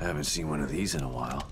I haven't seen one of these in a while.